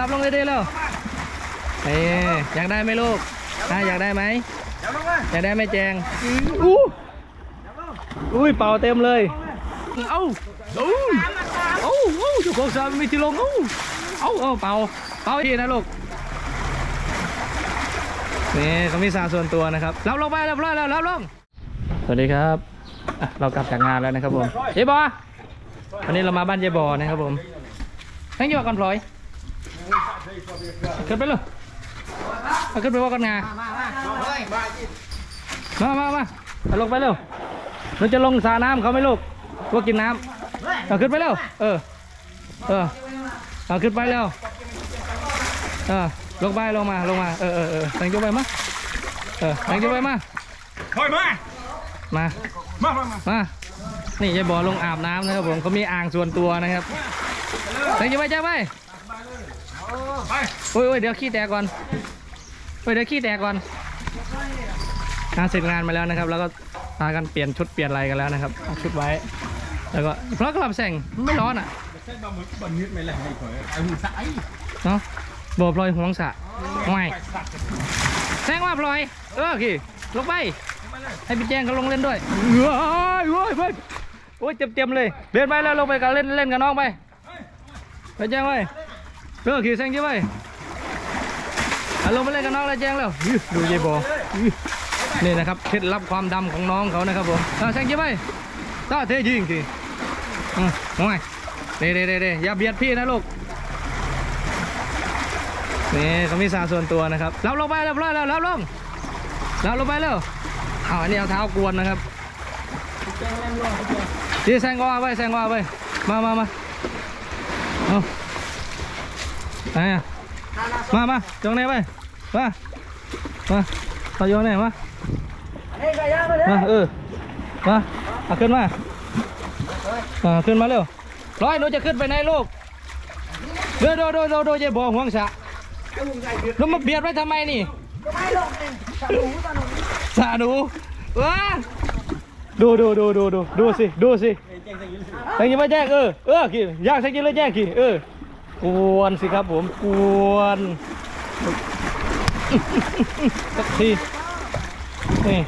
รับลงเลยดีเร็วเอ้ยอยากได้ไหมลูกอะอยากได้ไหมอยากได้ไหมแจงอู้อุ้ยเป่าเต็มเลย เอ้าเอ้าเอ้าเอ้าจุกของสามมีที่ลงเอ้าเอ้าเอ้าเป่าเป่าทีนะลูกนี่เขามีสาส่วนตัวนะครับรับลงไปเรียบร้อยแล้วรับลงสวัสดีครับเรากลับจากงานแล้วนะครับผมเจ๊บอวันนี้เรามาบ้านเจ๊บอนะครับผมทั้งยี่ว่ากันพลอย ขึ้นไปเลยเอาขึ้นไปว่ากันงามามามาเอาลงไปเร็วเราจะลงสระน้ำเขาไหมลูกว่ากินน้ำเอาขึ้นไปเร็วเออเออเอาขึ้นไปเร็วเออลงไปลงมาลงมาเออเออเออแต่งจุไปมาเออแต่งจุไปมาถอยมามามามามามานี่ยายบอลงอาบน้ำนะครับผมเขามีอ่างส่วนตัวนะครับแต่งจุไปจ้าไปไป โอ้ยโอ้ยเดี๋ยวขี้แตกก่อนโอ้ยเดี๋ยวขี้แตกก่อนงานเสร็จงานมาแล้วนะครับ แล้วก็พากันเปลี่ยนชุดเปลี่ยนอะไรกันแล้วนะครับเอาชุดไว้ แล้วก็เพราะกลับแสงไม่ร้อนอะเส้นบะหมึกบะนิดไม่แหละไม่ถอยไอหูสายเนาะบ่พลอยห่วงสะไม่แซงว่าพลอย เออขี่ลงไป ให้พี่แจ้งเขาลงเล่นด้วยเฮ้ยเฮ้ยเฮ้ยโอ้ยเต็มๆเลยเดินไปแล้วลงไปกันเล่นเล่นกับน้องไปไปแจ้งไว้ เออขี่แซงเจ้าไปอะลงไปเล่นกับน้องเลยแจ้งแล้วดูยายบอนี่นะครับเคล็ดลับความดำของน้องเขานะครับผมอะแซงเจ้าไปต้าเทยิงขี่อืมน้องไงเด้เด้เด้อย่าเบียดพี่นะลูกนี่เขามีสาส่วนตัวนะครับรับลงไปเรียบร้อยแล้วรับลงรับลงไปเร็วเอาอันนี้เอาเท้ากวนนะครับที่แซงว่าไปแซงว่าไปมามามาเอา ไหนอะมามาจงไหนไปมามาต่อยงไหนมามาเออมาเอาขึ้นมาอ่าขึ้นมาเร็วร้อยหนูจะขึ้นไปไหนลูกเดี๋ยวเดี๋ยวเดี๋ยวเดี๋ยวเดี๋ยวอย่าบอกห่วงสะแล้วมาเบียดไว้ทำไมนี่สาหนูว้าดูดูดูดูดูดูสิดูสิแทงยิงไม่แจ้งเออเออกี่อยากแทงยิงเลยแจ้งกี่เออ กวนสิครับผมกวนสักทีนี่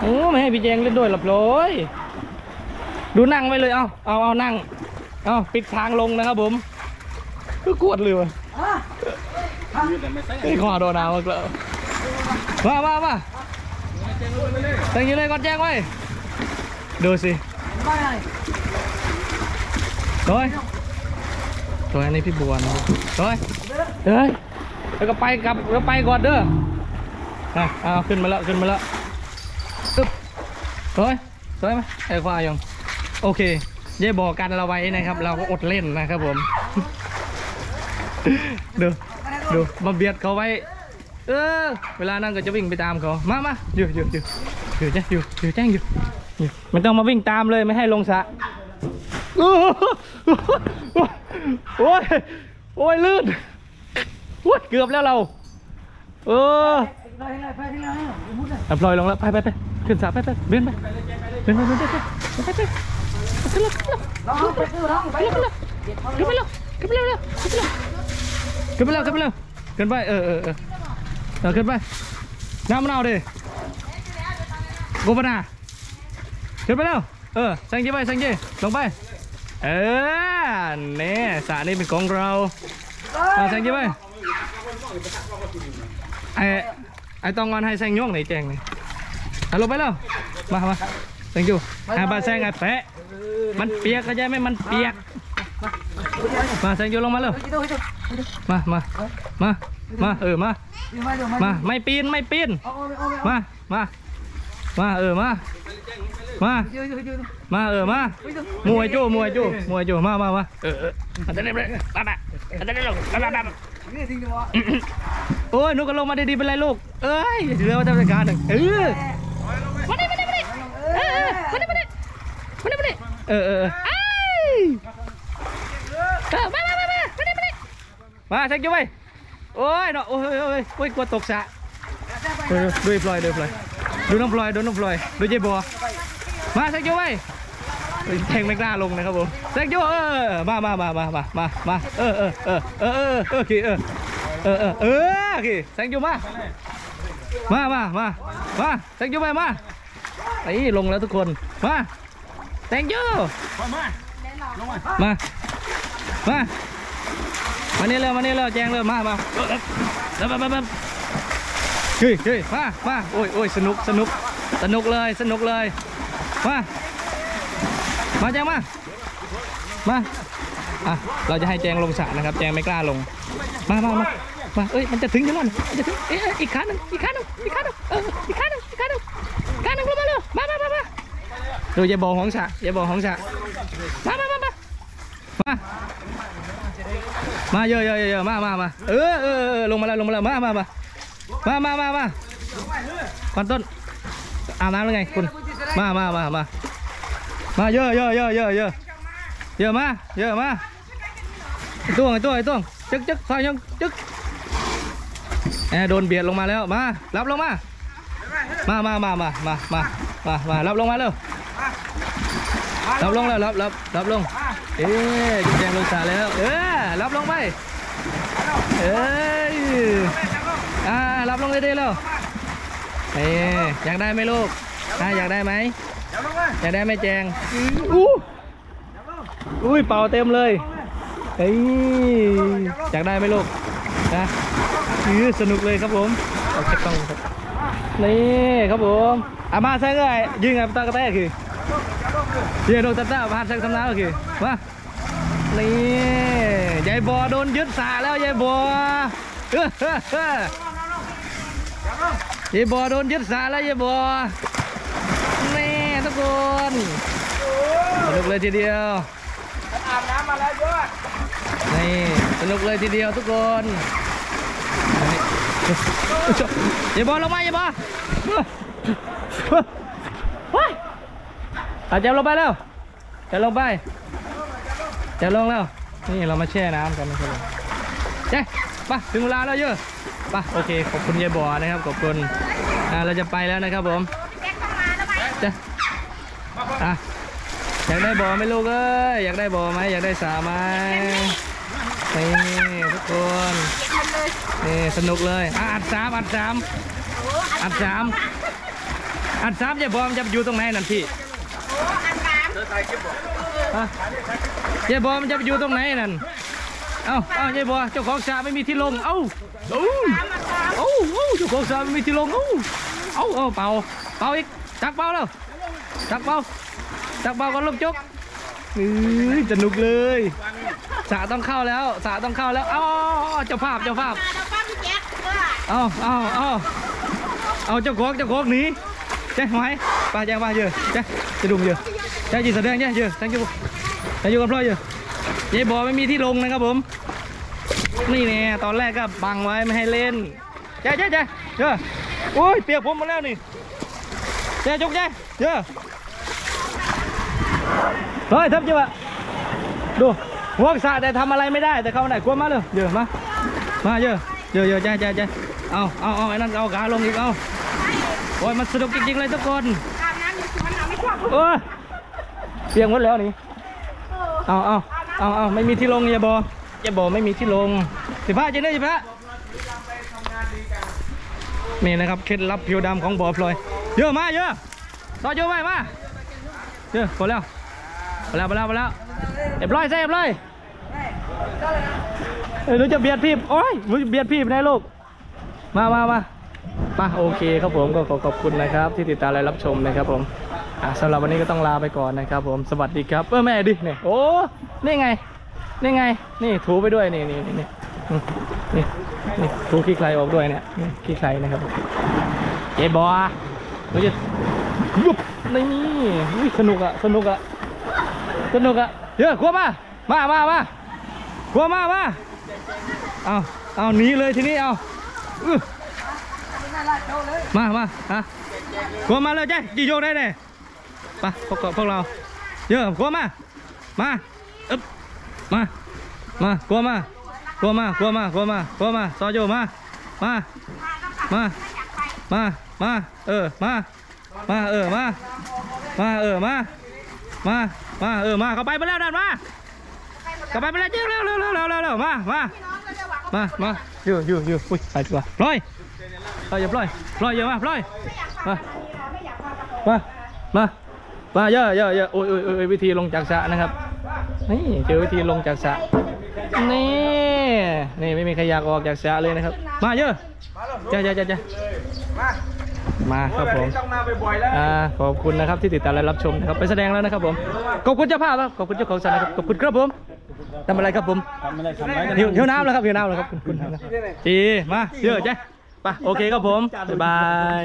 โอ้ไม่ให้พี่แจงเล่นด้วยหรอพลยดูนั่งไว้เลยเอาเอาเอานั่งเอาปิดทางลงนะครับผมก็กวดเลยวะไอ้ขอโดนน้ำมาแล้วมามามาตั้งยืนเลยก่อนแจ้งไว้ดูสิโดยโด ยอันนี้พี่บัวนะครับโดยเฮ้ยแล้วก็ไปกลับแล้วไปก่อนเด้ออะเอาขึ้นมาแล้วขึ้นมาแล้วตึ๊บโดยโดยไหมไอ้ควายยังโอเคเย่บอกกันเราไว้นะครับ เราก็อดเล่นนะครับผมดูดูมาเบียดเขาไว้ เออ เวลานั่งก็จะวิ่งไปตามเขามามาอยู่อยู่อยู่อยู่จ้ะอยู่อยู่แจ้งอยู่อยู่ไม่ต้องมาวิ่งตามเลยไม่ให้ลงสะ โอ้ยโอ้ยลื่นโอ้ยเกือบแล้วเรา เอออะปล่อยลงแล้วไปไปไปขึ้นสระไปไปเบนไปเบนไปเบนไปไปไปไปขึ้นแล้วขึ้นแล้วขึ้นแล้วขึ้นแล้วขึ้นไปแล้วขึ้นไปแล้วขึ้นไปแล้วขึ้นไปแล้วขึ้นไปเออเออเออเออขึ้นไปน้ำมะนาวดิกูปนาขึ้นไปแล้วเออแซงยีไปแซงยีลงไป เออเนี่ยสระนี่เป็นของเราเอาแซงยี่ไปไอ้ไอ้ตองงอนให้แซงย่องไหนแจงเลยเอาลงไปแล้วมามาแซงอยู่หาบาแซงไอ้แปะมันเปียกเข้าใจไหมมันเปียก มาแซงยูลงมาเร็วมามามามาเออมามาไม่ปีนไม่ปีนมามา มาเออมา มามาเออมา มวยจู้มวยจู้มวยจู้มามามาเอออันนั้นเลยอันนั้นอันนั้นลงอันนั้นโอ้ยนูก็ลงมาดีๆเป็นไรลูก เอ้ยเรือว่าจะจัดการหนึ่งเออมาดิมาดิมาดิเออมาดิมาดิมาดิมาดิเออเออไอ้เออมามามามามาดิมาดิมาเช็คยู่ไว้โอ้ยเนาะโอ้ยโอ้ยโอ้ยกลัวตกสะดูดูดูพลอยดูพลอย ดูน้องพลอยดูน้องพลอยดูเจ๊บัวมาเช็คอยู่ไว้แทงไม่กล้าลงนะครับผมแซงโยเออมามามามามามามาเออเออเออเออเออเออโอเคเออเออเออเออโอเคแซงโยมามามามามาแซงโยไปมาไอ้ลงแล้วทุกคนมาแซงโยอยมามามามามานี่เร็วมานี่เร็วแจงเร็วมามาเออเร็วมามามา เฮ้ยเฮ้ยมามาโอ้ยโอ้ยสนุกสนุกสนุกเลยสนุกเลยมามาแจงมา มา อะ เราจะให้แจงลงสระนะครับ แจงไม่กล้าลง มามามามาเอ้ย มันจะถึงอยู่แล้วนะมันจะถึง เอ้ยเอ้ยอีกขาหนึ่งอีกขาหนึ่งอีกขาหนึ่งเอออีกขาหนึ่งอีกขาหนึ่งขาหนึ่งลงมาเร็วมามามามาดูอย่าบอกของสระอย่าบอกของสระมามามามามามาเยอะเยอะเยอะมามามาเออเออลงมาแล้วลงมาแล้วมามามา มามามามาก่อนต้นอาบน้ำแล้วไงคุณมามามามามาเยอะเยอะเยอะเยอะเยอะเยอะมาเยอะมาไอ้ตัวไอ้ตัวไอ้ตัวจึ๊กจึ๊กซอยยังจึ๊กแอโดนเบียดลงมาแล้วมารับลงมามามามามามามามามารับลงมาเร็วรับลงแล้วรับรับรับลงเอ๊ะจุดแดงลงสาแล้วเออรับลงไปเอ้ย อ่ารับลงได้ๆแล้วเอ๊ะอยากได้ไหมลูกอ่าอยากได้ไหมอยากได้ไหมแจงอู้อุ้ยเป่าเต็มเลยเอ้ยอยากได้ไหมลูกนะอือสนุกเลยครับผมเอาเช็คต้องครับนี่ครับผมอามาใส่เลยยิงไงตากระแตกคือยิงโดนตาตาผ่านใส่ทำน้าก็คือมานี่ยายบัวโดนยึดสาแล้วยายบัวเฮ้อเฮ้อเฮ้อ ยายบัวโดนยึดสาแล้วยายบัวนี่ทุกคนสนุกเลยทีเดียวอาบน้ำมาแล้วเยอะนี่สนุกเลยทีเดียวทุกคนนี่อย่าบอลลงมาอย่าบอลว้ายอาจจะลงไปแล้วจะลงไปจะลงแล้ว นี่เรามาแช่น้ำกันนะครับผมเจ๊ไปถึงเวลาแล้วเยอะ ไปโอเค ขอบคุณยายบอนะครับ ขอบคุณอ่าเราจะไปแล้วนะครับผมเจ๊อะอยากได้บ่อไหมลูกเอ้ยอยากได้บ่อไหมอยากได้สระไหมนี่ทุกคนนี่สนุกเลยอะอัดสามอัดสามอัดสามอัดสามยายบอมนจะอยู่ตรงไหนนั่นพี่ฮะยายบอมมันจะไปอยู่ตรงไหนนั่น เอ้าเอ้ายายบอเจ้าของสระไม่มีที่ลง เอ้าเอ้าเอ้าเอ้าเจ้าของสระไม่มีที่ลง เอ้าเอ้าเอ้าเป่าเป่าอีกจักเป่าแล้วจักเป่าจักเบาก่อนลูกจกอื้อสนุกเลยสระต้องเข้าแล้วสระต้องเข้าแล้ว เอาเอาเจ้าภาพเจ้าภาพเอาเอาเอาเอาเจ้าของเจ้าของหนีเจ๊ไหมไปแจ้งมาเยอะเจ๊จะดุมเยอะเจ๊จีแสดงเยอะเยอะแจ้งอยู่แจ้งอยู่กับพ่อเยอะยายบอกไม่มีที่ลงนะครับผม นี่แน่ตอนแรกก็บังไว้ไม่ให้เล่นเจ๊เจ๊เจ๊เยอะโอ้ยเปียกผมหมดแล้วนี่เจ๊จุกเจ๊เยอะเฮ้ยทับจิวะดูหัวสระแต่ทำอะไรไม่ได้แต่เขาไหนกลัวมาเลยเยอะมามาเยอะเยอะเยอะใจใจใจเอาเอาเอาไอ้นั่นเอาขาลงอีกเอาโอ้ยมันสนุกจริงๆเลยทุกคนโอ้ยเปียงหมดแล้วนี่เอาเอาเอาเอาไม่มีที่ลงอย่าบออ ย่าบอกไม่มีที่ลงสิพ้าเจเน่สิพ้านี่นะครับเคล็ดลับผิวดำของบ่อพลอย เยอะมาเยอะต่อเยอะไปมาเยอะพอแล้วไปแล้วไปแล้วไปแล้วเรียบร้อยเสร็จเลยเอ้ยหนูจะเบียดพี่โอ้ยหนูจะเบียดพี่ไปไหนลูก มามามามาโอเคครับผมก็ขอขอบคุณนะครับ ที่ติดตามและรับชมนะครับผมสำหรับวันนี้ก็ต้องลาไปก่อนนะครับผมสวัสดีครับเออแม่ดิเนี่ยโอ้นี่ไง นี่ไง นี่ถูไปด้วยนี่นี่นี่นี่นี่นี่ถูขี้ใครออกด้วยเนี่ยขี้ใครนะครับเจ๊บอหนูจะยุบนี่อุ้ยสนุกอะสนุกอะสนุกอะเยอะขวบมามามามาขวบมามาเอาเอาหนีเลยทีนี้เอามามาฮะขวบมาเลยเจ๊จีโยกได้เลยไปพวกเราพวกเราเยอะขวบมามาอึ๊บ มา มาขวมาขวมาขวมาขวมาขวมาซอยโยมา มา มา มา มา เออ มา มา เออ มา มา เออ มา มา มา เออ มาเข้าไปไปแล้วดันมาเขาไปไปแล้วเร็วเร็วเร็วเร็วเร็วเร็วมา มา มา มาอยู่อยู่อยู่อุ้ยไปดีกว่าปล่อยปล่อยอย่าปล่อยปล่อยอย่ามาปล่อย มา มา มา มาเยอะเยอะเยอะโอ้ยโอ้ยโอ้ยวิธีลงจากสระนะครับ นี่เจอวิธีลงจากสระนี่นี่ไม่มีใครอยากออกจากสระเลยนะครับ มาเยอะมาแล้วจ้าจ้าจ้าจ้ามามาครับผมต้องมาบ่อยๆแล้วอ่าขอบคุณนะครับที่ติดตามและรับชมนะครับไปแสดงแล้วนะครับผมขอบคุณเจ้าภาพครับขอบคุณเจ้าของสถานนะครับขอบคุณครับผมทำอะไรครับผมทำอะไรทำอะไรกันหิวหิวน้ำแล้วครับหิวน้ำแล้วครับคุณคุณจีมาเยอะจ้ะไปโอเคครับผมบ๊ายบาย